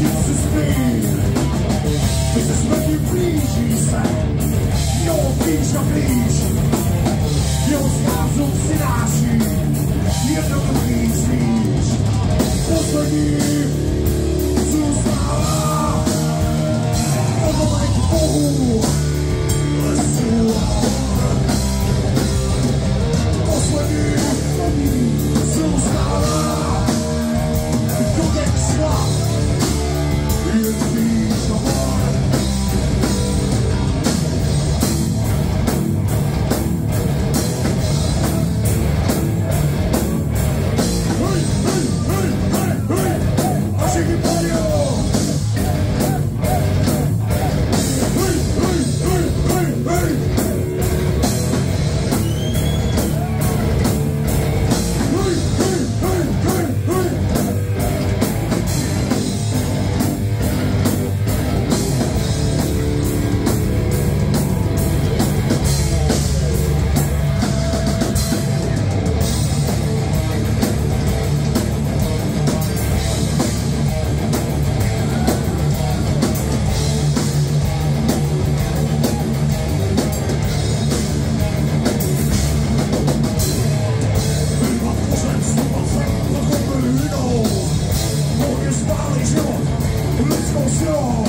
you me. Let's go, show.